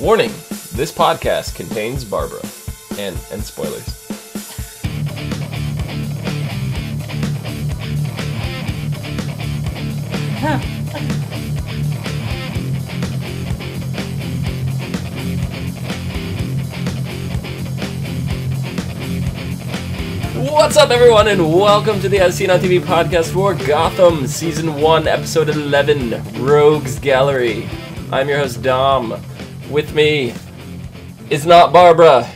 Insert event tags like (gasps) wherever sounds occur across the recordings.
Warning: This podcast contains Barbara and and spoilers. What's up, everyone, and welcome to the As Seen on TV podcast for Gotham, Season 1, Episode 11, Rogues Gallery. I'm your host, Dom. With me is not Barbara,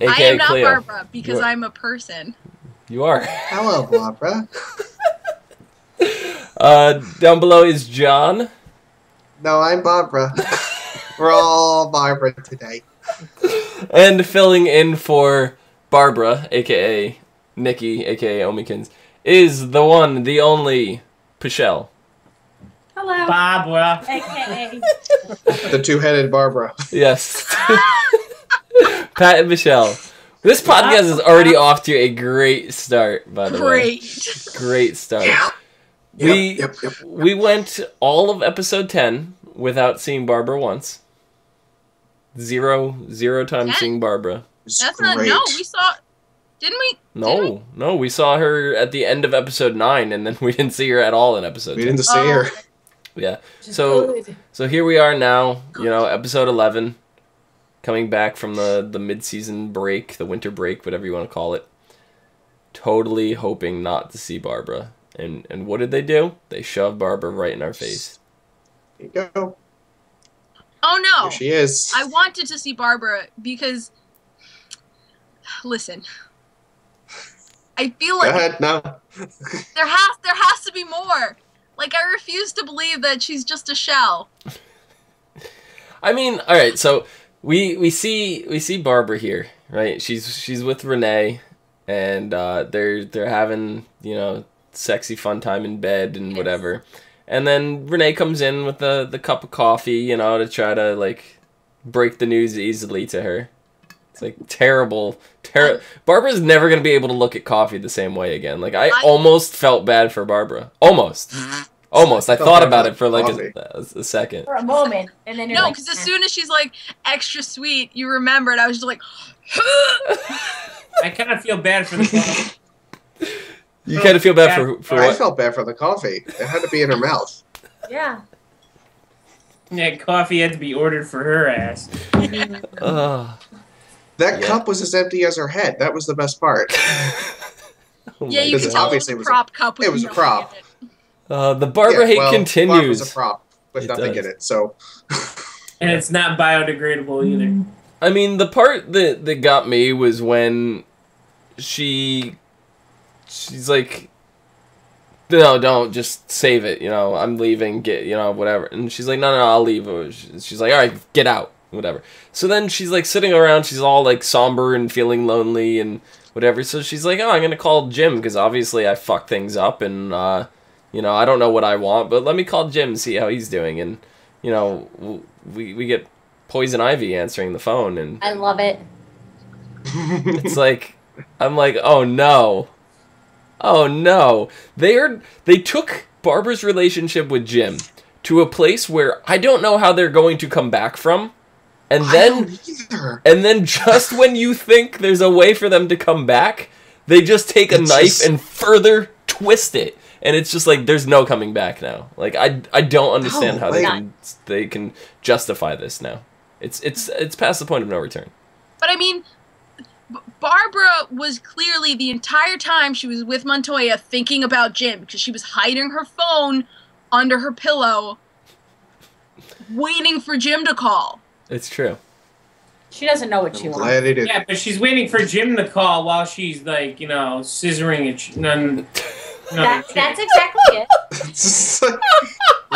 AKA I am not Clio. Barbara because I'm a person. You are. Hello, Barbara. (laughs) Uh, down below is John. No, I'm Barbara. (laughs) We're all Barbara today. And filling in for Barbara, aka Nikki, aka Omikins, is the one, the only Pichelle. Hello. Barbara. AKA. The two-headed Barbara. Yes. (laughs) Pat and Michelle. This podcast is already off to a great start, by the way. Great. Great start. Yep, We yep, yep. we went all of episode 10 without seeing Barbara once. Zero zero time Ten? seeing Barbara. That's great. not. No, we saw. Didn't we? No, no, we saw her at the end of episode 9 and then we didn't see her at all in episode We 10. didn't see Oh, her. Okay. Yeah. So so here we are now, you know, episode 11 coming back from the the mid-season break, the winter break, whatever you want to call it. Totally hoping not to see Barbara. And and what did they do? They shoved Barbara right in our face. Here you go. Oh no! Here she is. I wanted to see Barbara because. Listen. I feel Go like ahead. No. there has there has to be more. Like I refuse to believe that she's just a shell. (laughs) I mean, all right. So we we see we see Barbara here, right? She's she's with Renee, and uh, they're they're having you know sexy fun time in bed and whatever. And then Renee comes in with the the cup of coffee, you know, to try to like break the news easily to her. It's like terrible, terrible. Barbara's never gonna be able to look at coffee the same way again. Like I, I- almost felt bad for Barbara. Almost, (laughs) almost. I Felt thought bad about it for like a, a, a second. For a moment, and then you're No, like, because as "Eh." soon as she's like extra sweet, you remember, and I was just like, (laughs) I kind of feel bad for the coffee. You kind of feel bad Yeah. for for I what? felt bad for the coffee. It had to be in her mouth. yeah. Yeah, coffee had to be ordered for her ass. (laughs) Ugh. That Yeah. cup was as empty as her head. That was the best part. (laughs) Oh yeah, you Because can it tell it was obviously a was a- prop cup. with it was a prop. In it. Uh, the Barbara Yeah, hate well, continues. Barbara's a prop with It nothing does. in it. So And it's not biodegradable either. I mean, the part that that got me was when she she's like, no, don't just save it. You know, I'm leaving. Get you know whatever. And she's like, no, no, I'll leave. She's like, all right, get out, whatever. So then she's like sitting around. She's all like somber and feeling lonely and whatever. So she's like, oh, I'm gonna call Jim because obviously I fuck things up and uh, you know I don't know what I want, but let me call Jim see how he's doing. And you know we we get Poison Ivy answering the phone and I love it. it's like I'm like, oh no. Oh no. They are they took Barbara's relationship with Jim to a place where I don't know how they're going to come back from. And I then don't and then just when you think there's a way for them to come back, they just take a It's knife just- and further twist it. And it's just like there's no coming back now. Like I I don't understand No, how they can they can justify this now. It's it's it's past the point of no return. But I mean, Barbara was clearly the entire time she was with Montoya thinking about Jim because she was hiding her phone under her pillow, waiting for Jim to call. It's true. She doesn't know what she wants. glad he did. Yeah, but she's waiting for Jim to call while she's like, you know, scissoring a ch- none. That, that's exactly it. (laughs) It's just like- (laughs)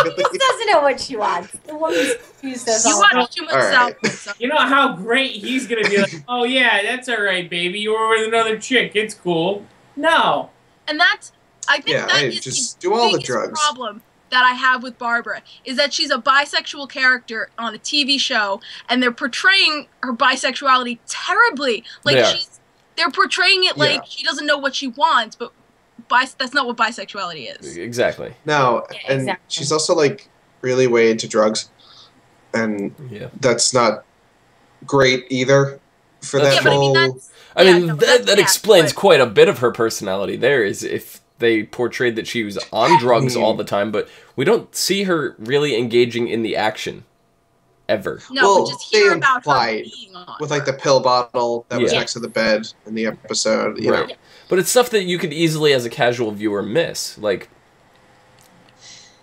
She just doesn't know what she wants. The woman's confused as You all watch too much All right. Southwood. You know how great he's gonna be like, oh yeah, that's all right, baby. You were with another chick. It's cool. No. And that's, I think Yeah, that hey, is just the do all the biggest drugs. problem that I have with Barbara is that she's a bisexual character on a TV show, and they're portraying her bisexuality terribly. Like They are. she's, they're portraying it like Yeah. she doesn't know what she wants, but bis- that's not what bisexuality is. Exactly. No, Yeah, and exactly. she's also like really way into drugs. and Yeah. that's not great either for That's that yeah, but I mean whole. that's I Yeah, mean no, that that yeah, explains but- quite a bit of her personality. There is if they portrayed that she was on drugs all the time, but we don't see her really engaging in the action ever. no, Well, we just hear they about her implied being on. with like the pill bottle that was next to the bed in the episode. You Right. know, But it's stuff that you could easily, as a casual viewer, miss. Like,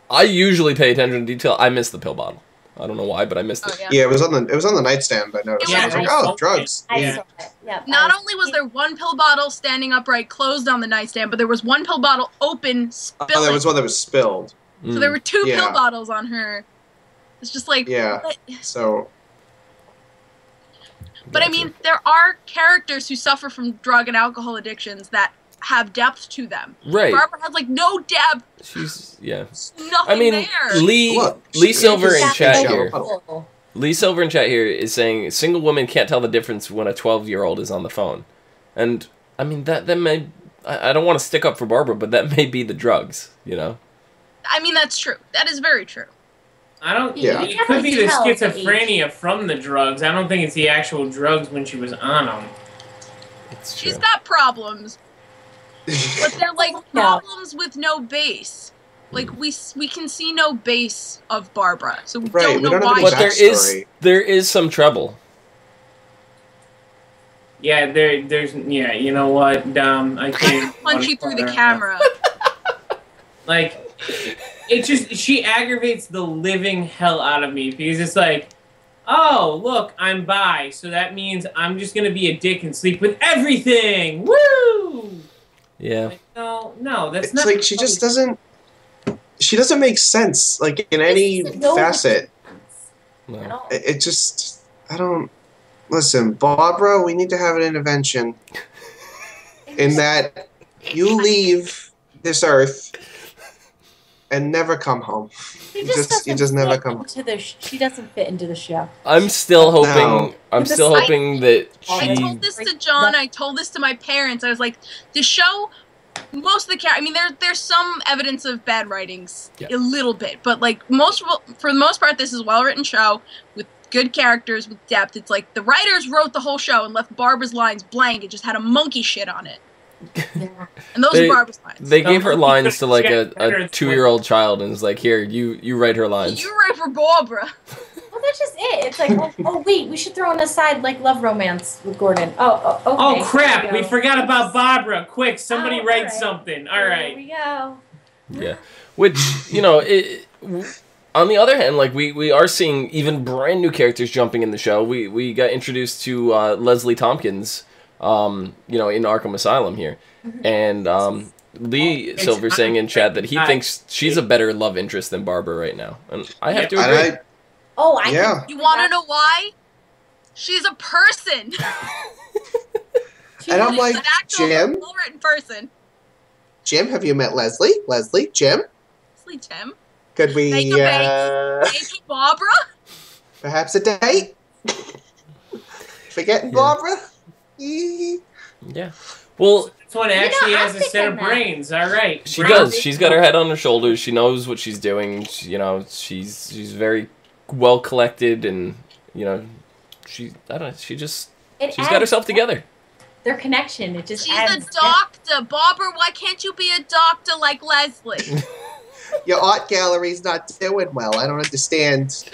I usually pay attention to detail. I missed the pill bottle. I don't know why, but I missed Oh, it. yeah. yeah, it was on the it was on the nightstand. I noticed. Yeah, I was like, I oh, saw drugs. I Yeah. saw it. Yep, Not was- only was there one pill bottle standing upright closed on the nightstand, but there was one pill bottle open Oh, there was one that was spilled. so there were two mm. Yeah. pill bottles on her. It's just like Yeah. what? So But I mean, there are characters who suffer from drug and alcohol addictions that have depth to them. right. Barbara has like no depth, She's yeah. nothing I mean, there. Lee Look, Lee Silver in she's chat here. Lee Silver in chat here is saying single women can't tell the difference when a 12 year old is on the phone, and I mean that that may I, I don't want to stick up for Barbara, but that may be the drugs. You know. I mean, that's true. That is very true. I don't. Yeah. It could be the Tell the schizophrenia from the drugs. I don't think it's the actual drugs when she was on them. It's She's true. got problems, but they're like (laughs) problems with no base. Like we we can see no base of Barbara, so we Right, don't we know don't why. any But there is backstory. there is some trouble. Yeah, there, there's, yeah. You know what, Um, I can't (laughs) punch you through the camera. Like, it just she aggravates the living hell out of me because it's like, oh look, I'm bi, so that means I'm just gonna be a dick and sleep with everything. Woo! Yeah. Like, no, no, that's it's not. like she just doesn't. She doesn't make sense, like in any no- facet. No. It, it just. I don't. Listen, Barbara, we need to have an intervention (laughs) in that you leave this earth and never come home. She You just- you just never fit come- into the. Sh- she doesn't fit into the show. I'm still hoping. No. I'm This- still I- hoping that I she. told this to John. I told this to my parents. I was like, the show, most of the characters. I mean, there there's some evidence of bad writings, Yeah. a little bit, but like most for the most part, this is a well written show with good characters with depth. It's like the writers wrote the whole show and left Barbara's lines blank. It just had a monkey shit on it, Yeah. (laughs) and those They- are Barbara's lines. They gave her lines to like a, a two year old child and was like, "Here, you you write her lines." you write for Barbara. (laughs) Well, that's just it. It's like, oh, oh wait, we should throw on the side like love romance with Gordon. Oh, oh okay. Oh crap! there We forgot about Barbara. Quick, somebody Oh, write alright. something. All There right. we go. Yeah, which you know, it, w- on the other hand, like we we are seeing even brand new characters jumping in the show. We we got introduced to uh, Leslie Tompkins, um, you know, in Arkham Asylum here, and um, Lee It's Silver saying in chat that he I- thinks she's a better love interest than Barbara right now, and I have to agree. I, Oh, I Yeah. You want to know why? She's a person. (laughs) She And I'm like, an Jim? well written person. Jim, have you met Leslie? Leslie, Jim, Leslie Jim. could we Make a uh, Maybe Barbara. perhaps a date? (laughs) Forgetting Yeah. Barbara? Yee. (laughs) yeah, well, This one You know, actually I'm has a set of that. brains. All right. She Brains. does. She's got her head on her shoulders. She knows what she's doing. She, you know, she's she's very well collected, and you know, she I don't know. She just it she's got herself together. Their connection, it just She's adds. a doctor. Barbara, why can't you be a doctor like Leslie? (laughs) Your art gallery's not doing well. I don't understand.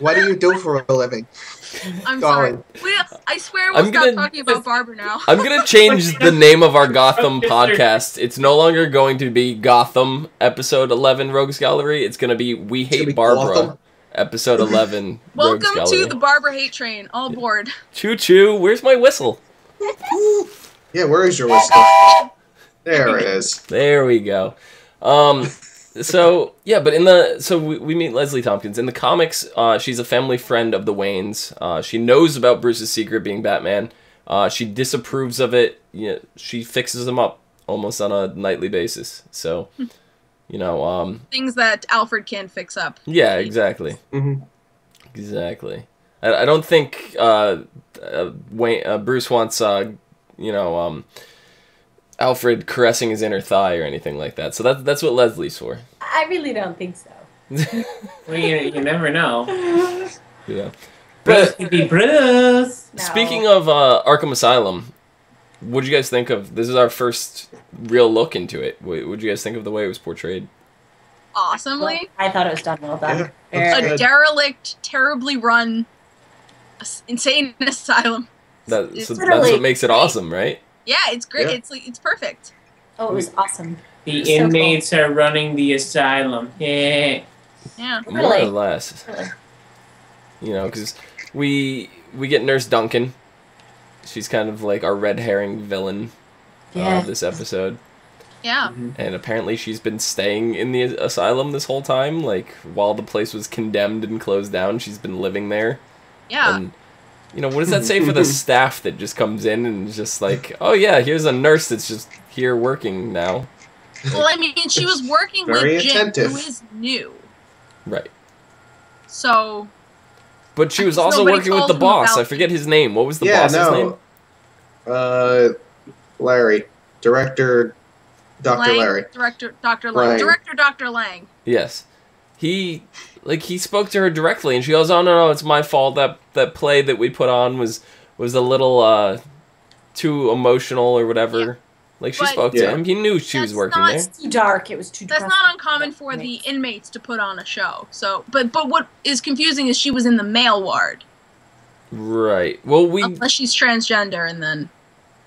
What do you do for a living? I'm sorry. Darling. We, I swear we'll I'm stop gonna- talking about Barbara now. I'm gonna (laughs) change the name of our (laughs) Gotham podcast. It's no longer going to be Gotham episode 11 Rogues Gallery. It's gonna be We Hate be Barbara Gotham? episode (laughs) 11 Rogues Welcome to the Barbara hate train. All aboard. Choo choo. Where's my whistle? Yeah, where is your whistle? There it is. There we go. Um, so yeah, but in the so we, we meet Leslie Tompkins in the comics. Uh, she's a family friend of the Waynes. Uh, she knows about Bruce's secret being Batman. Uh, she disapproves of it. You know, she fixes him up almost on a nightly basis. So, you know, um, Things that Alfred can't fix up. yeah, exactly, hmm exactly. I, I don't think uh, uh, Wayne uh, Bruce wants uh, you know um, Alfred caressing his inner thigh or anything like that. So that's that's what Leslie's for. I really don't think so. (laughs) Well, you, you never know. yeah. Bruce But could be Bruce. No. speaking of uh, Arkham Asylum, what do you guys think of? This is our first real look into it. What would you guys think of the way it was portrayed? Awesomely. I thought it was done well done. Yeah, A Good. derelict, terribly run, insane (laughs) asylum. That, so that's what makes it awesome, right? Yeah, it's great. Yeah. It's like it's perfect. Oh, it was awesome. The So cool. inmates are running the asylum. Yeah. (laughs) Yeah. More or less. Really. You know, because we we get Nurse Duncan. She's kind of like our red herring villain Yeah. uh, this episode. Yeah. And apparently she's been staying in the asylum this whole time. Like, while the place was condemned and closed down, she's been living there. Yeah. And, you know, what does that say for the (laughs) staff that just comes in and is just like, oh yeah, here's a nurse that's just here working now? well, I mean, she was working Very with Jim, attentive. who is new. Right. So But she was also working with the boss. I forget his name. What was the yeah, boss's no. name? Uh, Larry, director, Doctor Larry. director Dr. Lang, Lang. director Dr. Lang. Yes. He like he spoke to her directly and she goes, "Oh no, no, it's my fault. That that play that we put on was was a little uh too emotional or whatever." Yeah. Like she But- spoke to him. He knew she was working not- there. It's too dark. It was too. That's depressing. not uncommon for the inmates to put on a show. So, but but what is confusing is she was in the male ward, Right. Well, we unless she's transgender, and then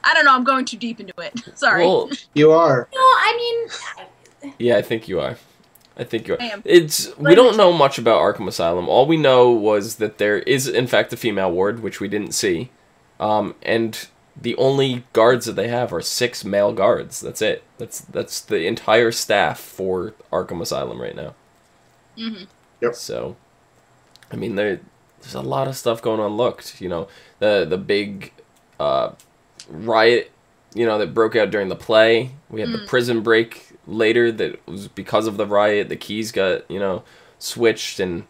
I don't know. I'm going too deep into it. (laughs) Sorry. well, (laughs) You are. No, I mean, yeah, I think you are. I think you are. I am. It's we don't know much about Arkham Asylum. All we know was that there is in fact a female ward, which we didn't see. Um, and the only guards that they have are six male guards. That's it. That's that's the entire staff for Arkham Asylum right now. hmm So, I mean, there there's a lot of stuff going on. Looked, you know, the the big uh, riot, you know, that broke out during the play. We had the Mm. prison break later that was because of the riot. The keys got you know switched, and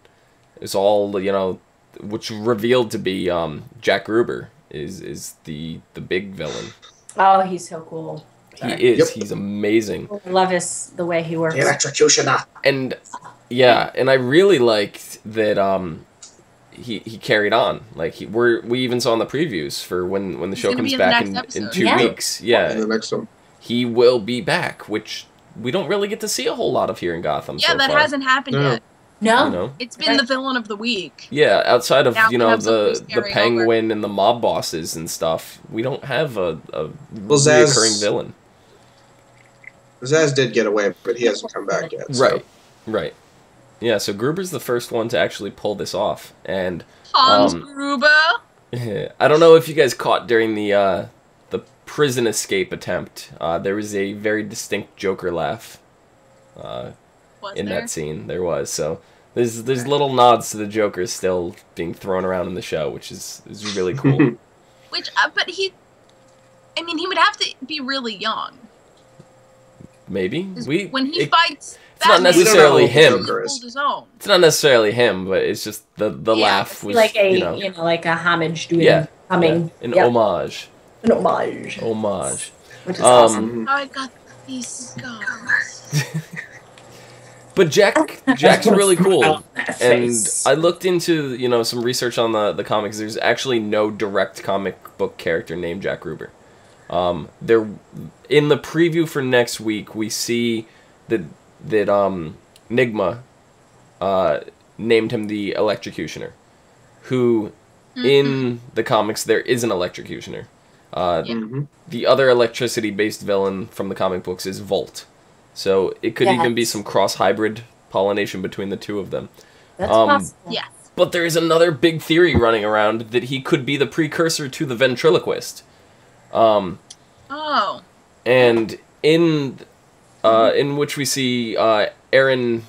it's all you know, which revealed to be um, Jack Gruber is is the the big villain. oh, he's so cool. He is. Yep. He's amazing. Love his the way he works. The electrocutioner. and yeah, and I really liked that um he he carried on. Like he we're we even saw in the previews for when when the He's show comes be in back next in, in two Yeah. weeks. In Yeah, the next one. he will be back, which we don't really get to see a whole lot of here in Gotham. Yeah, so that far, hasn't happened No. yet. No, You know, It's been the villain of the week. yeah. Outside of Now you know the the carrying Penguin and the mob bosses and stuff, we don't have a a Well, Zsasz- reoccurring villain. Zsasz did get away, but he hasn't come back yet. so- Right, right. Yeah, so Gruber's the first one to actually pull this off, and Hans Um, Gruber. (laughs) I don't know if you guys caught during the uh, the prison escape attempt. Uh, there was a very distinct Joker laugh uh, in there? that scene. There was so there's there's little nods to the Joker still being thrown around in the show, which is is really cool. (laughs) Which, uh, but he, I mean, he would have to be really young. Maybe we when he it- fights, it's not necessarily him. Joker is. pulled his own. it's not necessarily him, but it's just the the Yeah, laugh was like a you you know know, like a homage to him Yeah, coming. yeah, an Yep. homage, An homage, homage. which is Um, awesome. Oh, I got these scars. But Jack (laughs) Jack's really cool. Smile on that and. I looked into you know some research on the the comics. There's actually no direct comic book character named Jack Gruber. Um, there, in the preview for next week, we see that that um, Nygma uh, named him the Electrocutioner, who in the comics there is an Electrocutioner. Uh, Yeah. Mhm. The other electricity-based villain from the comic books is Volt, so it could even be some cross hybrid pollination between the two of them. That's um, possible. yes. But there is another big theory running around that he could be the precursor to the ventriloquist. Um, Oh. and in uh, in which we see uh, Aaron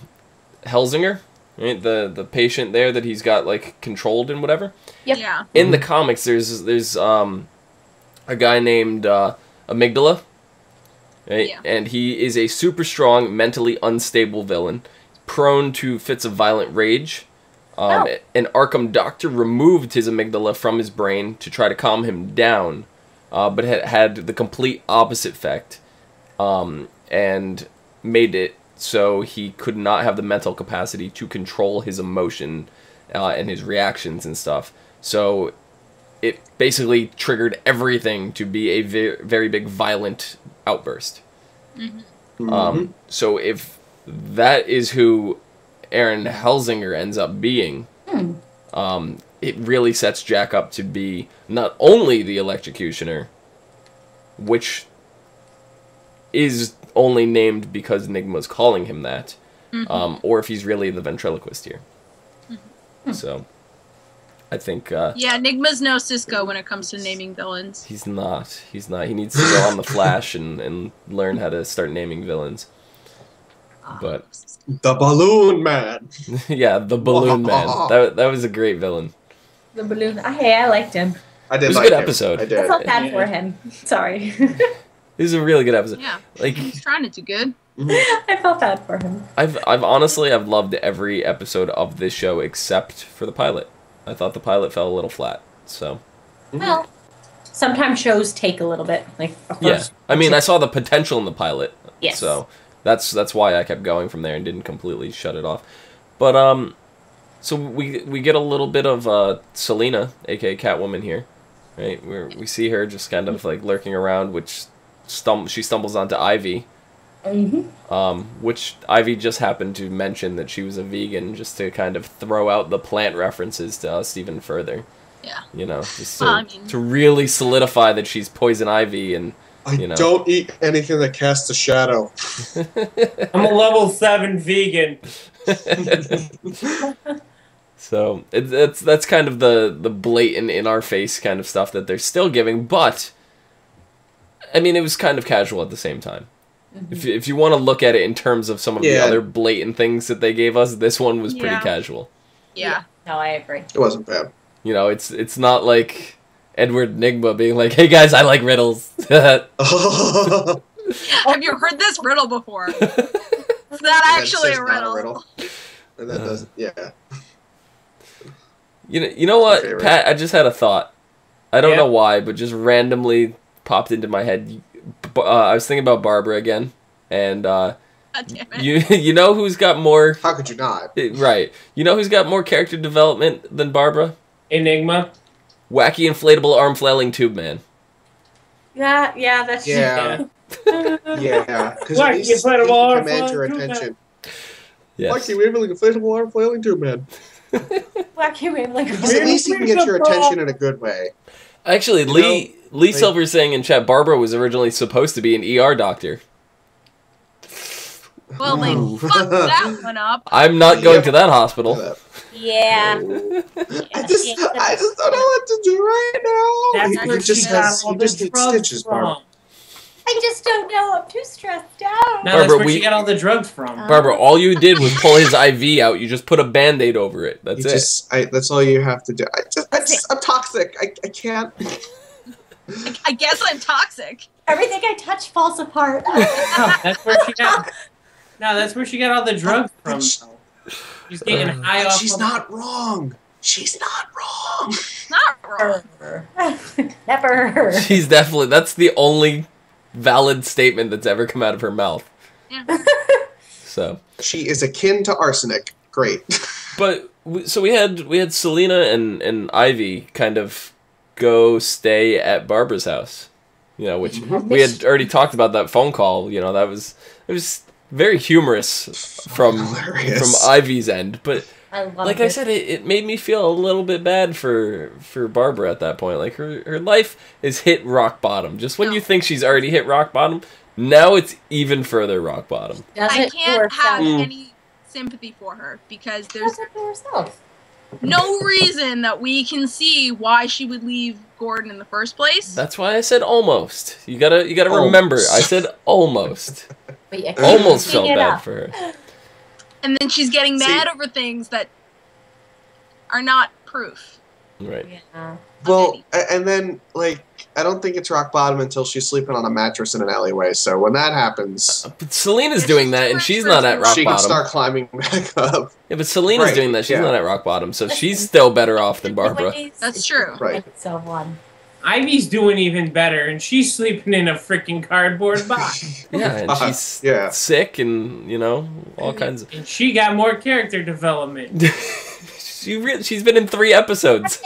Helzinger, right? the the patient there that he's got like controlled and whatever. Yep. Yeah. In the comics, there's there's um, a guy named uh, Amygdala, right? Yeah. And he is a super strong, mentally unstable villain, prone to fits of violent rage. Um, Oh. An Arkham doctor removed his amygdala from his brain to try to calm him down, uh, but had had the complete opposite effect, um, and made it so he could not have the mental capacity to control his emotion uh, and his reactions and stuff. So it basically triggered everything to be a ve- very big violent outburst. Mm-hmm. Um, so if that is who Aaron Helzinger ends up being, Hmm. um, it really sets Jack up to be not only the electrocutioner, which is only named because Nygma's calling him that, um, or if he's really the ventriloquist here. So, I think uh, Yeah, Enigma's no Cisco when it comes to naming villains. he's not. He's not. He needs to go on the Flash and, and learn how to start naming villains. But The Balloon Man. (laughs) yeah, the balloon (laughs) man. That that was a great villain. The balloon. I, hey, I liked him. I did It was a good him. episode. I I did. felt bad Yeah. for him. (laughs) Sorry. This is a really good episode. Yeah, Like he's trying to do good. I felt bad for him. I've I've honestly I've loved every episode of this show except for the pilot. I thought the pilot fell a little flat. So Well, sometimes shows take a little bit. Like of yeah. I mean I saw the potential in the pilot. Yes. So that's that's why I kept going from there and didn't completely shut it off. But um, so we we get a little bit of uh Selina, aka Catwoman here, right? We we see her just kind of like lurking around, which stum she stumbles onto Ivy. Hmm um, which Ivy just happened to mention that she was a vegan, just to kind of throw out the plant references to us even further. Yeah. You know, just to, Well, I mean- to really solidify that she's poison ivy and I You know. don't eat anything that casts a shadow. (laughs) I'm a level seven vegan. (laughs) (laughs) so it, it's that's kind of the the blatant in our face kind of stuff that they're still giving, but I mean it was kind of casual at the same time. If you- if you want to look at it in terms of some of the other blatant things that they gave us, this one was pretty Yeah. casual. Yeah. No, I agree. It wasn't bad. You know, it's it's not like Edward Nygma being like, "Hey guys, I like riddles." (laughs) Have you heard this riddle before? It's not That actually says a not riddle. And that Uh. doesn't. Yeah. You know, you know what. Pat? I just had a thought. I don't Yeah. know why, but just randomly popped into my head. B- Uh, I was thinking about Barbara again, and uh, (laughs) God damn it. you (laughs) you know who's got more How could you not? eh, right? You know who's got more character development than Barbara? Enigma. Wacky inflatable arm flailing tube man. Yeah, yeah, that's Yeah. (laughs) Yeah. Because Why at least put he him command on your fire? attention. Yes. Wacky waving inflatable arm flailing tube man. Wacky Wave like Because at least he can get your attention in a good way. Actually, You Lee Lee like- Silver's saying in chat, Barbara was originally supposed to be an ER doctor. Well, they Ooh. fucked that (laughs) one up. I'm not going Yeah. to that hospital. Yeah. (laughs) I just, I just don't know what to do right now. That's He where just has, all he the just needs stitches, from. Barb. I just don't know. I'm too stressed out. No, Barbara, that's where we- she got all the drugs from. Uh, Barbara, all you did was pull his IV out. You just put a band-aid over it. That's You it. just, I, that's all you have to do. I just, I just I'm toxic. I, I can't. I guess I'm toxic. Everything I touch falls apart. (laughs) No, that's where she got. No, that's where she got all the drugs oh, from. She's getting uh, high off. she's of- not wrong. She's not wrong. (laughs) Not wrong. (laughs) Never. She's definitely that's the only valid statement that's ever come out of her mouth. Yeah. So, She is akin to arsenic. Great. but so we had we had Selina and and Ivy kind of go stay at Barbara's house. You know, which we had already talked about that phone call. You know, that was it was very humorous from Hilarious. from Ivy's end, but I love like I said, it, it made me feel a little bit bad for for Barbara at that point. Like her her life is hit rock bottom. Just when No. you think she's already hit rock bottom, now it's even further rock bottom. I can't have. Mm. any sympathy for her because there's Does it herself. No reason that we can see why she would leave Gordon in the first place. That's why I said almost. You gotta you gotta Almost. remember. I said almost. (laughs) But you Almost felt bad up. for her. And then she's getting See- mad over things that are not proof. Right. Yeah. well, and then like I don't think it's rock bottom until she's sleeping on a mattress in an alleyway. So when that happens, uh, But Selina's Yeah, doing that, and she's not at rock bottom. she can start climbing back up. Yeah, but Selina's Right, doing that. She's yeah. not at rock bottom, so she's still better off than Barbara. That's true. Right. So one. Ivy's doing even better, and she's sleeping in a freaking cardboard box. (laughs) Yeah, and uh-huh. she's yeah. sick and you know all kinds of. and she got more character development. (laughs) she re- she's been in three episodes,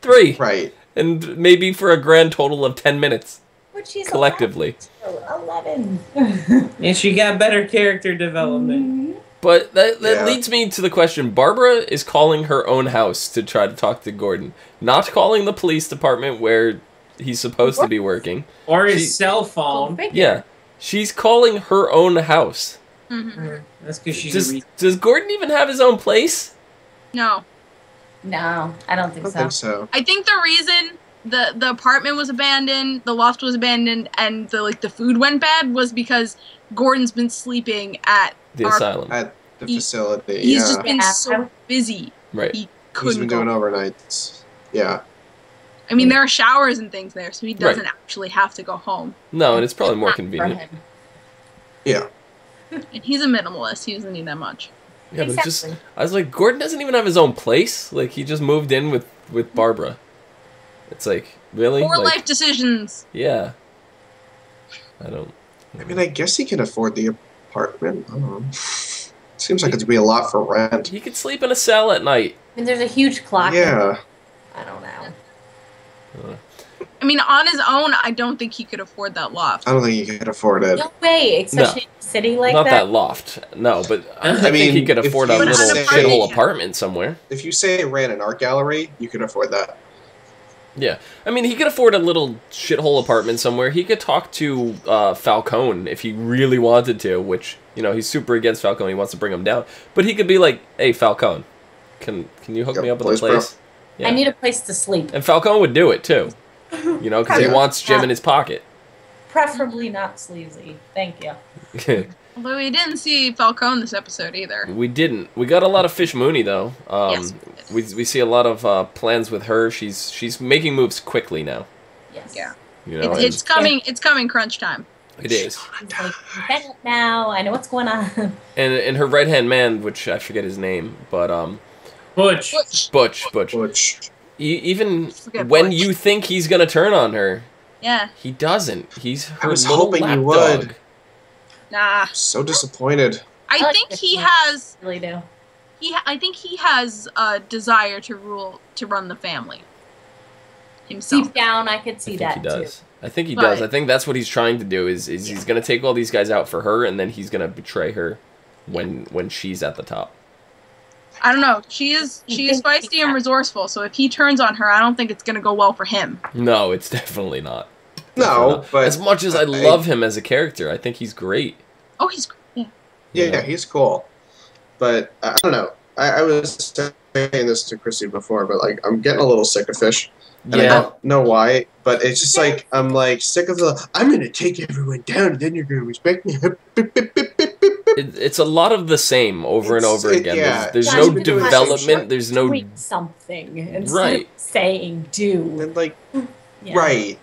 three, Right. And maybe for a grand total of ten minutes But she's collectively. Eleven. (laughs) and she got better character development. But that that Yeah. leads me to the question: Barbara is calling her own house to try to talk to Gordon, not calling the police department where he's supposed to be working. Or his She- cell phone. Yeah, she's calling her own house. Mhm. That's because she's Does a re- does Gordon even have his own place? No, No, I don't think I don't so. think so. I think the reason the the apartment was abandoned, the loft was abandoned, and the like the food went bad was because Gordon's been sleeping at The Our- asylum, At the He- facility, He's yeah. just been Yeah. so busy. right? He He's couldn't been go. doing overnights. Yeah. I mean, there are showers and things there, so he doesn't actually have to go home. No, and it's probably more convenient. Yeah. And he's a minimalist. He doesn't need that much. Yeah, but just I was like, Gordon doesn't even have his own place. Like he just moved in with with Barbara. It's like really, Poor like, life decisions. yeah. I don't. I mean, I guess he can afford the apartment. I don't know. (sighs) Seems like it'd be a lot for rent. He could sleep in a cell at night. I mean, there's a huge clock. Yeah. I don't know. Uh, I mean, on his own, I don't think he could afford that loft. I don't think he could afford it. No way, especially in a city like Not that. Not that. loft, no, but I, I think he could afford a little say- shithole apartment somewhere. If you say it ran an art gallery, you could afford that. Yeah, I mean, he could afford a little shithole apartment somewhere. He could talk to uh, Falcone if he really wanted to, which you know he's super against Falcone. He wants to bring him down, but he could be like, "Hey, Falcone, can can you hook Yo, me up with a place, place?" Yeah. I need a place to sleep. And Falcone would do it too, you know, because he wants Jim in his pocket. Preferably not sleazy. Thank you. (laughs) Although we didn't see Falcone this episode either. we didn't. We got a lot of Fish Mooney though. Um, Yes, we we see a lot of uh, plans with her. She's she's making moves quickly now. Yes. Yeah. You know, It's, it's coming. It's coming. Crunch time. it is. He's like, "I'm fed up now. I know what's going on. (laughs) And and her right hand man, which I forget his name, but um, Butch. Butch. Butch, Butch. Which, E- even when Butch. you think he's gonna turn on her, Yeah. he doesn't. He's her was little hoping he lapdog. would. Nah. so disappointed. I I think he one. has. really do. He. I think he has a desire to rule to run the family. Himself. Deep down, I could I see think that he does. too. I think he But- does. I think that's what he's trying to do. Is is he's gonna take all these guys out for her, and then he's gonna betray her when when she's at the top. I don't know. She is. She is feisty and resourceful. So if he turns on her, I don't think it's gonna go well for him. No, it's definitely not. Definitely No, not. but as much as I I- love him as a character, I think he's great. Oh, he's. Yeah. Yeah, Yeah. yeah, he's cool. But I I don't know. I, I was saying this to Chrissy before, but like I'm getting a little sick of fish. And I don't know why, but it's just like I'm like sick of the I'm gonna take everyone down and then you're gonna respect me. (laughs) It, it's a lot of the same over and over it- again. yeah. There's, Yeah, there's no it's been like- development. There's no Doing something instead Right. of saying do. And like (laughs) Yeah. right.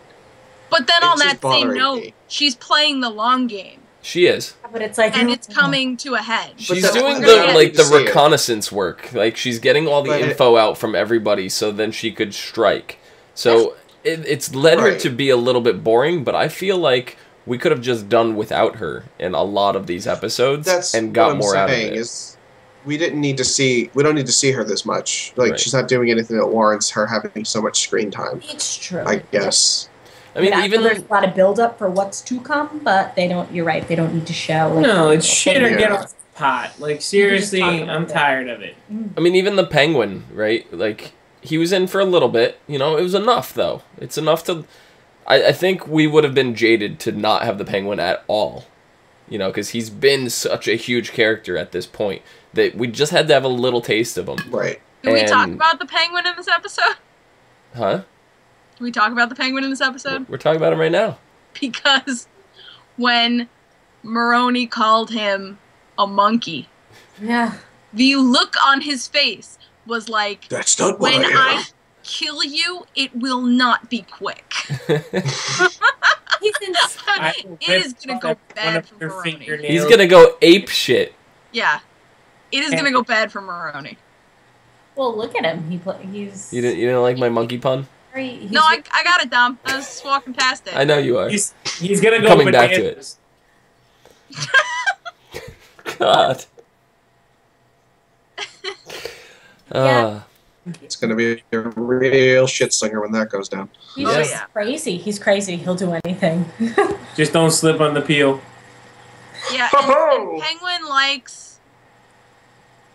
But then on that same note, me. she's playing the long game, She is. But it's like and it's coming to a head. She's that's doing the like the to it. reconnaissance work. Like she's getting all the But it- info out from everybody, so then she could strike. So it, it's led her to be a little bit boring, but I feel like we could have just done without her in a lot of these episodes That's and got what I'm more out of saying it. is we didn't need to see we don't need to see her this much. Like Right. she's not doing anything that warrants her having so much screen time. It's true. I guess. I mean, know even there's a lot of build up for what's to come, but they don't. You're right. They don't need to show. Like, No, it's shit or get off the pot. Like seriously, I'm it. tired of it. Mm. I mean, even the penguin, right? Like he was in for a little bit. You know, it was enough though. It's enough to. I, I think we would have been jaded to not have the penguin at all. You know, because he's been such a huge character at this point that we just had to have a little taste of him, Right. Can we talk about the penguin in this episode? huh? Can we talk about the penguin in this episode? We're talking about him right now. Because when Maroni called him a monkey, Yeah. the look on his face was like, That's not what when I I am. Kill you, it will not be quick. (laughs) He's in. (laughs) I will it rip is gonna go bad for your Maroni. He's gonna go ape shit. Yeah. It is gonna go bad for Maroni. Well, look at him. He play, he's. You didn't. You didn't like my monkey pun? He's No, I, I got it, Dom. I was just walking past it. I know you are. He's he's gonna go Coming back to it. (laughs) God. Ah, It's gonna be a real shit singer when that goes down. He's Oh, just yeah. crazy. He's crazy. He'll do anything. (laughs) Just don't slip on the peel. Yeah, and, and Penguin likes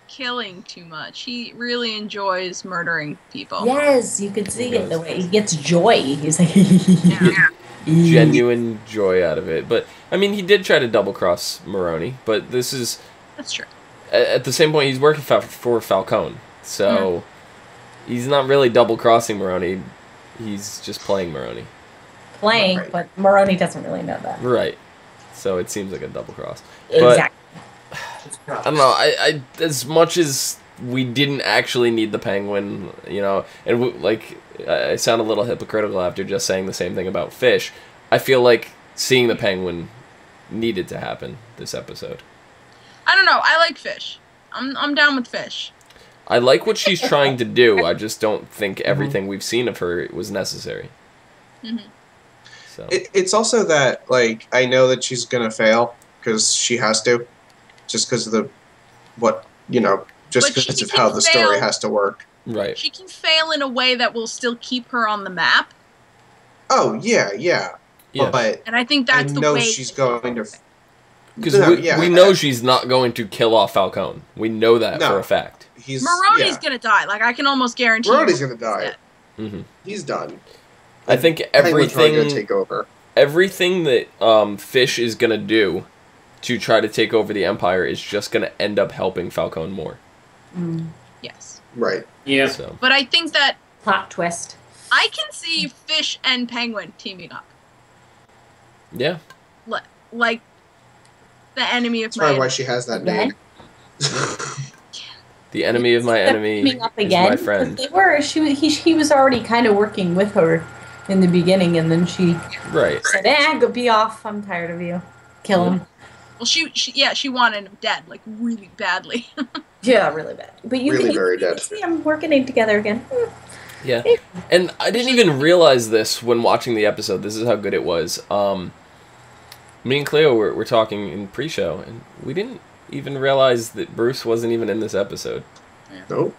killing too much. He really enjoys murdering people. yes, you can see it the way he gets joy. He's like, (laughs) Yeah. genuine joy out of it. But I mean, he did try to double cross Maroni, but this is That's true. at the same point he's working for Falcone, so mm. He's not really double crossing Maroni. He's just playing Maroni, playing, Right. but Maroni doesn't really know that. right? So it seems like a double cross. But- Exactly. I don't know. I, I as much as we didn't actually need the penguin, you know, and w- like I I sound a little hypocritical after just saying the same thing about fish. I feel like seeing the penguin needed to happen this episode. I don't know. I like fish. I'm I'm down with fish. I like what she's trying to do. I (laughs) just don't think everything we've seen of her was necessary. Mhm. So It, it's also that like I know that she's gonna fail because she has to, just because of the what you know, just because of how the story has to work. right, She can fail in a way that will still keep her on the map, Oh yeah, yeah, yeah, but and I think I that's the know way she's going to. Because No, we, yeah, we I- know she's not going to kill off Falcone. We know that No. for a fact. He's Maroni's yeah. gonna die. Like I can almost guarantee. Maroni's gonna die. hmm He's done. I think everything gonna take over. everything that um, Fish is gonna do to try to take over the Empire is just gonna end up helping Falcone more. Mm. Yes, Right. Yeah. So but I think that Plot twist. I can see fish and penguin teaming up, yeah, like the enemy of That's my. probably why enemy. she has that Again? name. the enemy of my enemy teaming up is again. my 'cause friend. They were. She was. He, he was already kind of working with her in the beginning, and then she Right. said, "Eh, go be off. I'm tired of you. Kill him." Well, she, she yeah, she wanted him dead, like really badly. (laughs) Yeah, really bad. But you Really can very you can dead. see them working it together again. Yeah. And I didn't even realize this when watching the episode. This is how good it was. Um, me and Clio were, were talking in pre-show, and we didn't even realize that Bruce wasn't even in this episode. nope.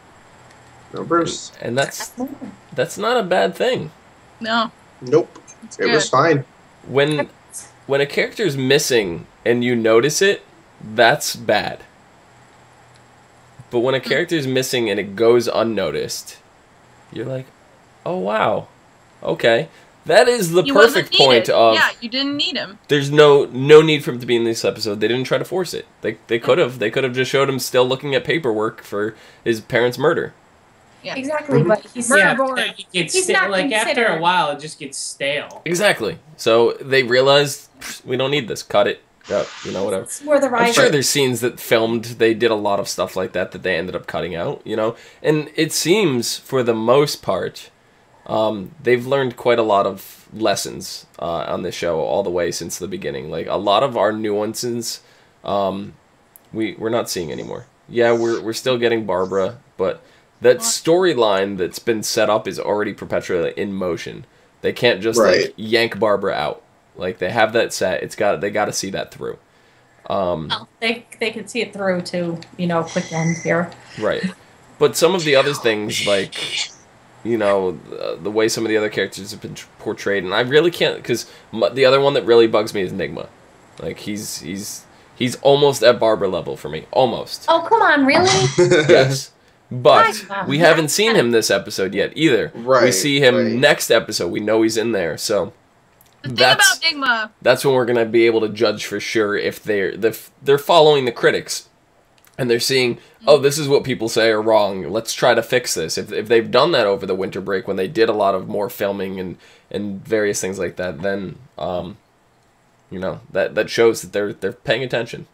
No Bruce. And that's that's not a bad thing. no, Nope. it's It good. was fine. When when a character's missing and you notice it, that's bad. But when a hmm. character's missing and it goes unnoticed, you're like, "Oh wow. Okay." That is the He perfect point of yeah, you didn't need him. there's no no need for him to be in this episode. They didn't try to force it. They they could have. They could have just showed him still looking at paperwork for his parents' murder. Yeah. Exactly, Mhm. but he's Murder Yeah, board. it gets He's stale. not like after a while, it just gets stale. Exactly. So they realized we don't need this. Cut it. Cut. You know whatever. It's where the I'm sure there's scenes that filmed they did a lot of stuff like that that they ended up cutting out, you know. And it seems for the most part, um, they've learned quite a lot of lessons uh, on this show all the way since the beginning. Like a lot of our nuances, um, we we're not seeing anymore. Yeah, we're we're still getting Barbara, but that storyline that's been set up is already perpetually in motion. They can't just like yank Barbara out. Like they have that set. It's got they got to see that through. Um, Well, they they could see it through to you know quick end here. Right. But some of the other things, like, you know, the, the way some of the other characters have been tr- portrayed, and I really can't, because the other one that really bugs me is Nygma. Like, he's he's he's almost at Barbara level for me, almost. Oh come on, really? (laughs) Yes. But we haven't seen him this episode yet either. Right. We see him right. next episode. We know he's in there, so The thing That's- about Nygma, that's when we're gonna be able to judge for sure if they're they're, they're following the critics and they're seeing oh this is what people say are wrong let's try to fix this if, if they've done that over the winter break when they did a lot of more filming and and various things like that then um you know that that shows that they're they're paying attention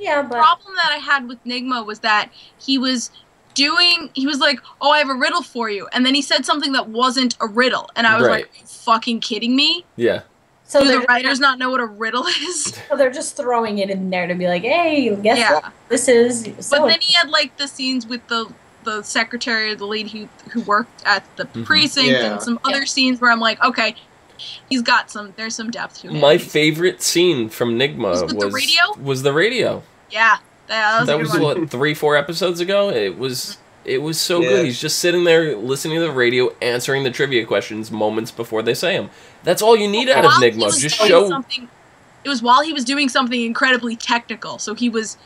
yeah, the problem that I had with Nygma was that he was doing, he was like, oh, I have a riddle for you. And then he said something that wasn't a riddle. And I was Right. like, fucking kidding me? yeah so Do the writers not know what a riddle (laughs) is? so they're just throwing it in there to be like, hey, guess Yeah. what? This is. So but then he had like the scenes with the the secretary, the lady who who worked at the Mhm. precinct, Yeah. and some other scenes where I'm like, okay, he's got some. There's some depth to him. My favorite scene from Nygma Was was the radio? was the radio. yeah, that was, that a was one. what three four episodes ago. It was it was so Yeah. good. He's just sitting there listening to the radio, answering the trivia questions moments before they say them. That's all you need out of While he Nygma. Just show. something. It was while he was doing something incredibly technical, so he was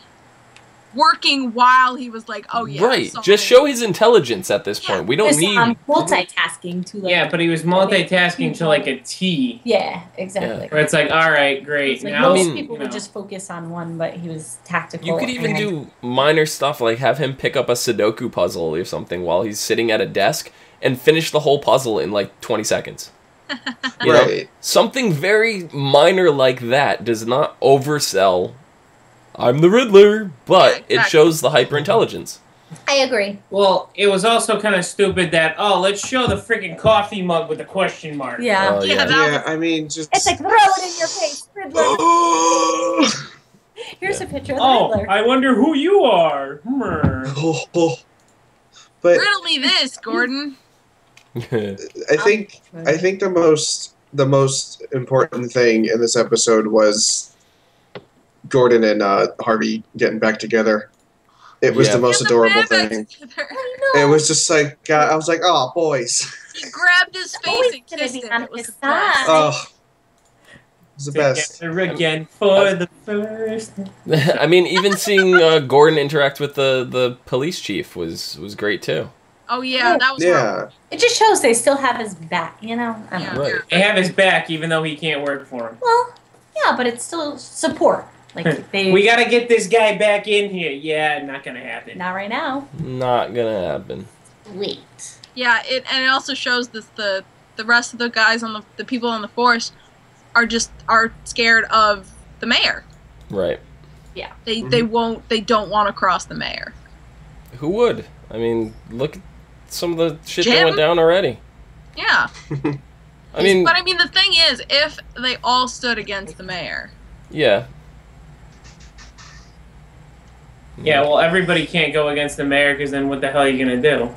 working while he was like, oh yeah, right. sorry. Just show his intelligence at this Yeah, point. We don't Listen, need. I'm multitasking to like. Yeah, but he was multitasking to like a T. Yeah, exactly. Where it's like, all right, great. Like now, most mean, people you would just focus on one, but he was tactical. You could even and- do minor stuff like have him pick up a Sudoku puzzle or something while he's sitting at a desk and finish the whole puzzle in like 20 seconds. (laughs) You know, right. something very minor like that does not oversell. I'm the Riddler, but Yeah, it shows the hyper intelligence. I agree. Well, it was also kind of stupid that oh, let's show the freaking coffee mug with a question mark. Yeah. Oh, Yeah, yeah. that Yeah, I mean, just. It's like throw it in your face, Riddler. (gasps) Here's a picture of the Oh, Riddler. I wonder who you are. Hmm. (laughs) but riddle me this, Gordon. (laughs) I think I think the most the most important thing in this episode was Gordon and uh, Harvey getting back together. It was Yeah. the most Get the adorable thing. I know. It was just like God, I was like, oh boys, He grabbed his face and kissed him. It was his the best. oh, it was the best. Together again for the first. (laughs) I mean, even seeing uh, Gordon interact with the, the police chief was was great too. Oh yeah, that was Yeah, It just shows they still have his back, you know? I don't Yeah. know. Right. They have his back, even though he can't work for him. Well, yeah, but it's still support. Like they We gotta get this guy back in here. Yeah, not gonna happen. not right now. Not gonna happen. Wait. Yeah, it and it also shows this the the rest of the guys on the the people on the force are just are scared of the mayor. Right. Yeah. They mm-hmm. they won't they don't want to cross the mayor. Who would? I mean, look at some of the shit that went down already. Yeah, (laughs) I mean, but I mean the thing is, if they all stood against the mayor, yeah. Yeah, well, everybody can't go against the mayor because then what the hell are you gonna do?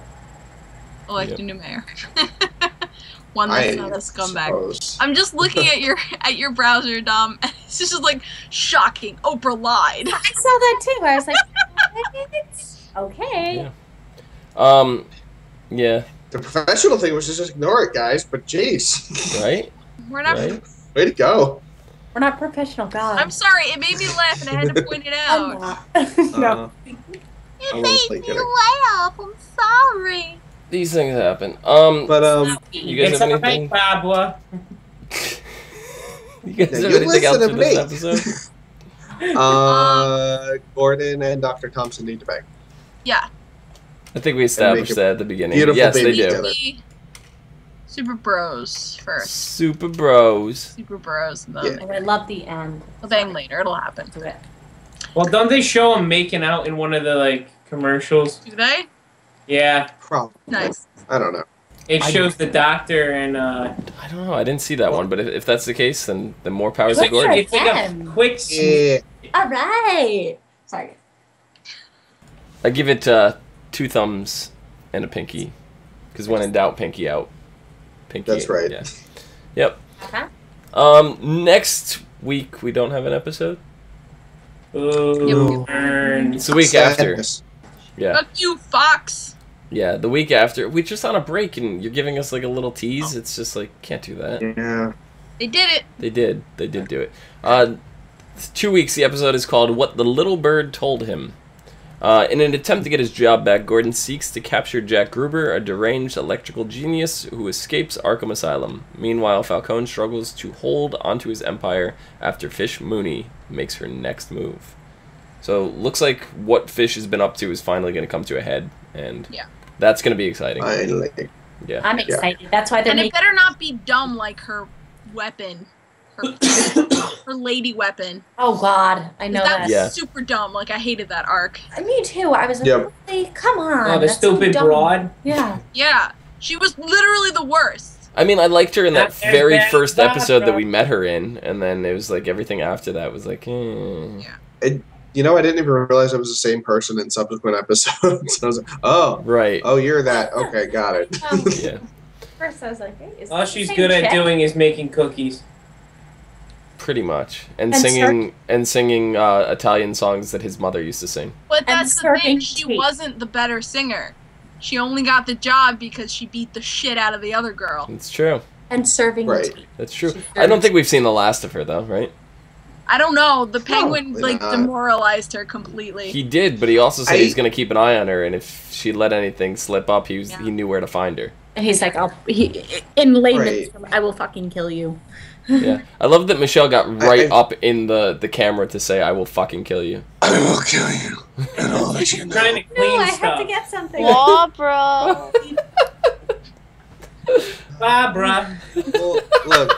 elect Yep. a new mayor, (laughs) one that's I not a scumbag. suppose. I'm just looking at your (laughs) at your browser, Dom. (laughs) And it's just like shocking. Oprah lied. I saw that too. I was like, "What? okay. Yeah. Um, yeah. The professional thing was to just ignore it, guys. But jeez, Right. We're not. Right. way to go. We're not professional gods. I'm sorry. It made me laugh, and I had to point it (laughs) I'm out. not. (laughs) no. Uh, It I won't play kidding. laugh. I'm sorry. These things happen. Um, But um, You guys it's have anything? Barbara. (laughs) you guys Yeah, have you anything else listen for to this episode? uh, Gordon and Doctor Thompson need to bang. Yeah. I think we established that at the beginning. beautiful yes, they baby do. together. Super Bros first. Super Bros. Super Bros. And then Yeah. And I love the end. They'll bang later. It'll happen. Do it. Well, don't they show them making out in one of the like commercials? Do they? Yeah, Probably. Nice. I don't know. it I- shows the doctor and uh. I don't know. I didn't see that one, but if, if that's the case, then the more powers to Good for Gordon. It's like a quick. Yeah. All right. Sorry. I give it uh, two thumbs and a pinky, because when in doubt, pinky out. Pinky. That's right. Yeah. Yep. Okay. Um, next week we don't have an episode. Ooh, Yep. It's the week after. Yeah. Fuck you, Fox. Yeah, the week after. We're just on a break, and you're giving us like a little tease. It's just like can't do that. Yeah. They did it. They did. They did do it. Uh, two weeks. The episode is called "What the Little Bird Told Him." Uh, in an attempt to get his job back, Gordon seeks to capture Jack Gruber, a deranged electrical genius who escapes Arkham Asylum. Meanwhile, Falcone struggles to hold onto his empire after Fish Mooney makes her next move. So, looks like what Fish has been up to is finally going to come to a head, and Yeah. that's going to be exciting. Finally. Yeah. I'm excited. That's why they're And it better not be dumb like her weapon. Her, (coughs) her lady weapon. Oh God, I know that that. was Yeah. super dumb. Like I hated that arc. Me too. I was like, Yep. really? Come on. Oh, the that's so stupid broad. Yeah. Yeah. She was literally the worst. I mean, I liked her in that Not very bad first episode that we met her in, and then it was like everything after that was like, eh. You know, I didn't even realize I was the same person in subsequent (laughs) episodes. (laughs) I was like, oh, Right. oh, you're that. Okay, got it. (laughs) Um, Yeah. First, I was like, hey, is All she's same good at doing is making cookies. Pretty much. And, And singing and singing uh, Italian songs that his mother used to sing. But that's the thing. She tea. wasn't the better singer. She only got the job because she beat the shit out of the other girl. It's true. and serving Right. tea. That's true. I don't think we've seen the last of her though, right? I don't know. The penguin Probably like not. demoralized her completely. He did, but he also said I- he's gonna keep an eye on her, and if she let anything slip up, he was Yeah. he knew where to find her. And he's like, I'll, he, in layman's Right. I will fucking kill you. Yeah, I love that Michelle got right I- up in the the camera to say, "I will fucking kill you." I will kill you and all that you (laughs) Trying to clean stuff. get something. Barbara. Barbara. (laughs) well, look,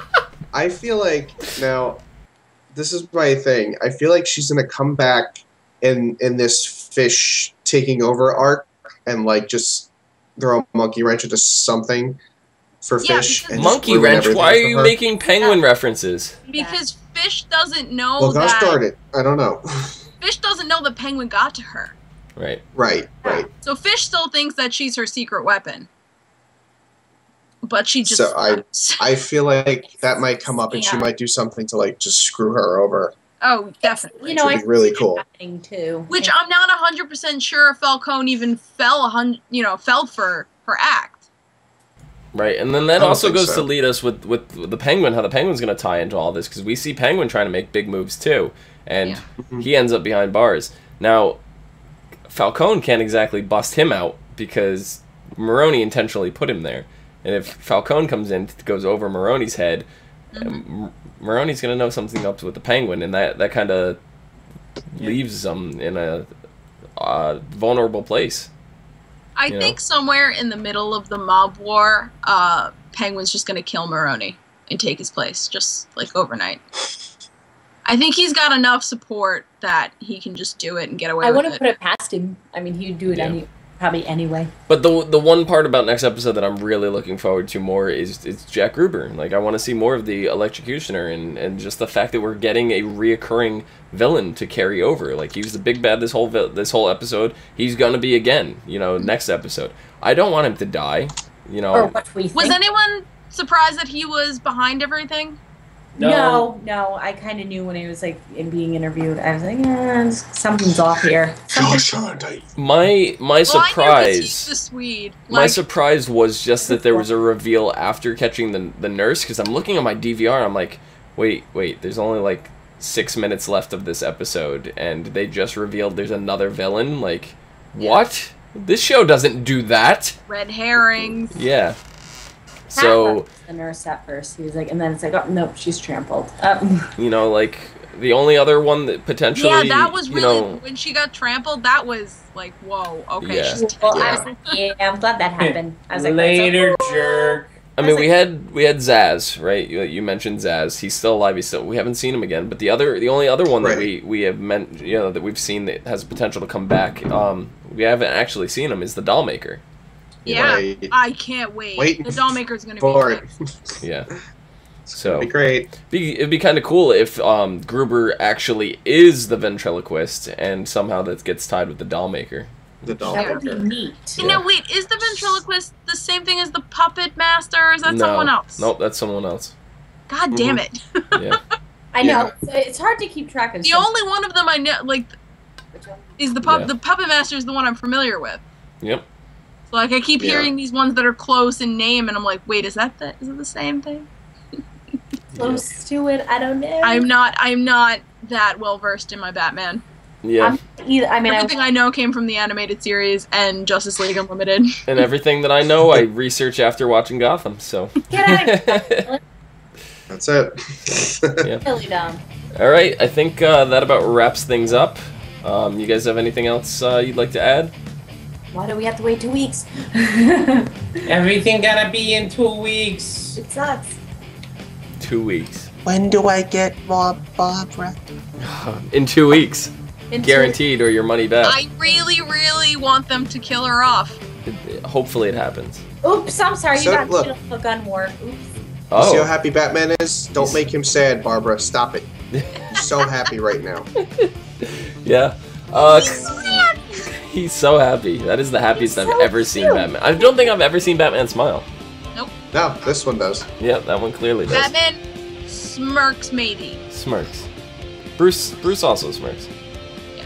I feel like now this is my thing. I feel like she's gonna come back in in this fish taking over arc and like just throw a monkey wrench into something for Yeah, fish. and Monkey wrench. Why are you making penguin references? because Fish doesn't know Well, gosh that darn it! I don't know. (laughs) Fish doesn't know the penguin got to her. Right. right, right. So Fish still thinks that she's her secret weapon. But she just So I- stops. I feel like (laughs) that might come up, and she might do something to like just screw her over. Oh, definitely. You know, Which I would be really cool. too. Which I'm not hundred percent sure if Falcone even fell you know, fell for her act. Right, and then that also goes so. to lead us with, with with the penguin. How the penguin's going to tie into all this because we see penguin trying to make big moves too, and Yeah. Mhm. he ends up behind bars. Now, Falcone can't exactly bust him out because Maroni intentionally put him there, and if Falcone comes in, goes over Maroni's head, M- Maroni's going to know something up with the penguin, and that that kind of leaves them in a uh, vulnerable place. I Yeah. think somewhere in the middle of the mob war, uh, Penguin's just gonna kill Maroni and take his place, just like overnight. I think he's got enough support that he can just do it and get away I with wouldn't put it past him. I mean, he'd do it Yeah. any probably anyway. But the the one part about next episode that I'm really looking forward to more is is Jack Gruber. Like I want to see more of the electrocutioner and and just the fact that we're getting a reoccurring villain to carry over. Like he was the big bad this whole this whole episode. He's gonna be again. You know, next episode. I don't want him to die. You know. Or what we think. Was anyone surprised that he was behind everything? No. no, no, I kind of knew when he was like in being interviewed. I was like, yeah, something's off here. Gosh darn it. my my Well, I knew 'cause he's surprise. the Swede. My surprise was just that there was a (laughs) reveal after catching the the nurse because I'm looking at my DVR and I'm like, wait, wait, there's only like six minutes left of this episode and they just revealed there's another villain. Like, what? This show doesn't do that. red herrings. Yeah. Pat So the nurse at first, he was like, and then it's like, oh nope, she's trampled. Um, (laughs) you know, like the only other one that potentially, Yeah, that was you really know, when she got trampled. That was like, whoa, okay. Yeah. she's well, I was like, yeah i'm glad that happened. I was like, Later, that's jerk. I I mean, was we had we had Zsasz, right? You, you mentioned Zsasz. He's still alive. He's still. We haven't seen him again. But the other, the only other one that we we have meant, you know, that we've seen that has potential to come back. Um, we haven't actually seen him. Is the doll maker? Yeah, Right. I can't wait. Waiting the doll maker's gonna For be it. good. (laughs) Yeah. It'd So be great. be, it'd be kind of cool if um, Gruber actually is the ventriloquist, and somehow that gets tied with the doll maker. The doll that would be maker. neat. You know, wait, is the ventriloquist the same thing as the puppet master, or is that no, someone else? Nope, that's someone else. God damn it! Yeah. (laughs) I know it's, it's hard to keep track of. the some- only one of them I know, like, is the pup. Yeah. The puppet master is the one I'm familiar with. Yep. So like, I keep Yeah. hearing these ones that are close in name, and I'm like, wait, is that the is it the same thing? close to it. I don't know. I'm not. I'm not that well versed in my Batman. Yeah. I'm either. I mean, I, Everything I know came from the animated series and Justice League Unlimited. (laughs) and everything that I know, I research after watching Gotham. So. get (laughs) That's it. Yeah. (laughs) Really dumb. All right, I think uh, that about wraps things up. Um, you guys have anything else uh, you'd like to add? Why do we have to wait two weeks? (laughs) Everything gotta be in two weeks. It sucks. Two weeks. when do I get more Barbara? (laughs) In two weeks, In two- guaranteed, or your money back. I really, really want them to kill her off. It- hopefully, it happens. Oops, I'm sorry. You got look. look. a gun war. Oops. See Oh, how happy Batman is? Don't make him sad, Barbara. Stop it. (laughs) He's so happy right now. Yeah. Uh, he's so happy. That is the happiest I've so ever seen. Batman. I don't think I've ever seen Batman smile. Nope. No, this one does. Yeah, that one clearly does. Batman smirks maybe. Smirks. Bruce. Bruce also smirks. Yes.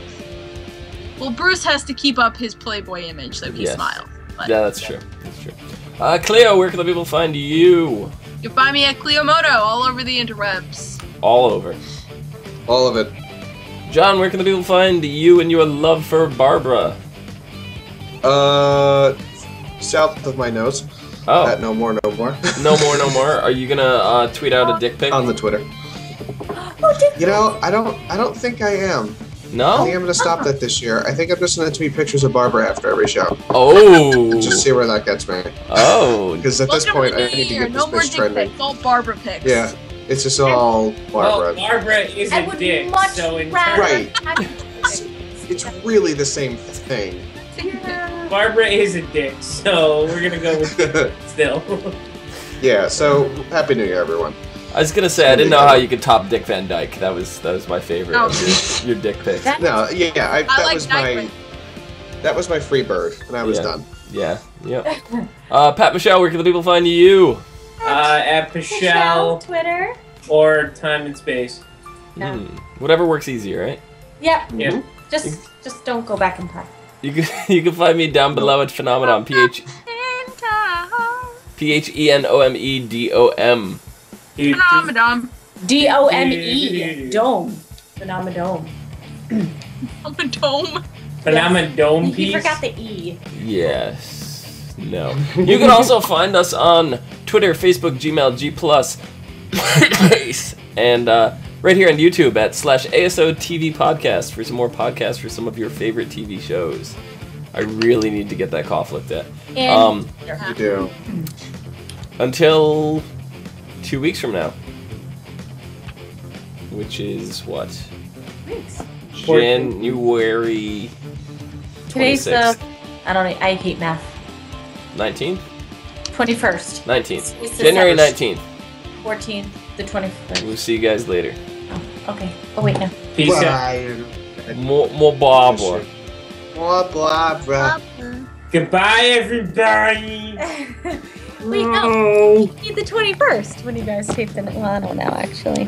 Well, Bruce has to keep up his Playboy image, so he Yes. smiles. But Yeah, that's true. That's true. Uh, Clio, where can the people find you? you can find me at Cliomoto all over the interwebs. All over. All of it. John, where can the people find you and your love for Barbara? Uh, south of my nose. Oh, At no more, no more. (laughs) no more, no more. Are you gonna uh, tweet out a dick pic? On the Twitter. (gasps) Oh, You know, I don't. I don't think I am. No. I think No. I'm gonna stop that this year. I think I'm just gonna tweet pictures of Barbara after every show. Oh. Just see where that gets me. Oh. Because at this Welcome point, I need to get No this more bitch dick trending. pics, all Barbara pics. Yeah, it's just all Barbara. Well, Barbara. Barbara is a dick, much so in rather turn, Right. It's really the same thing. Barbara is a dick, so we're gonna go with (laughs) still. yeah. So happy New Year, everyone. I was gonna say I didn't know how you could top Dick Van Dyke. That was that was my favorite Oh. of your, your dick pic. No, yeah, I, that like was Dykeman. my that was my free bird, and I was Yeah. done. Yeah. Yeah. Uh, Pat Michelle, where can the people find you? Uh, at Michelle, Pichelle Twitter. or Time and Space. Yeah. Hmm. Whatever works easier, right? Yep. Yeah. Just, just don't go back in time. You can (laughs) you can find me down below at Phenomedom. P H P H E N O M E D O M. Dude, Phenomenon. D O M E. (laughs) Dome. Phenomenome. I'm a dome. Phenomenon Dome You forgot the E. Yes. No. (laughs) You can also find us on Twitter, Facebook, Gmail, G Plus, and uh, right here on YouTube at slash ASO TV Podcast for some more podcasts for some of your favorite TV shows. I really need to get that cough looked at. And Um, You do. until two weeks from now, which is what Thanks. January Today's the. I don't know. I hate math. Nineteenth, 21st. nineteenth, January seventh. nineteenth. 14th. The 21st. We'll see you guys later. Oh, okay. Oh, wait, no. Peace out. Bye. More, more Barbara. More blah blah. Goodbye, everybody. (laughs) wait, no. No. Need the 21st when you guys tape the. Well, I don't know, actually.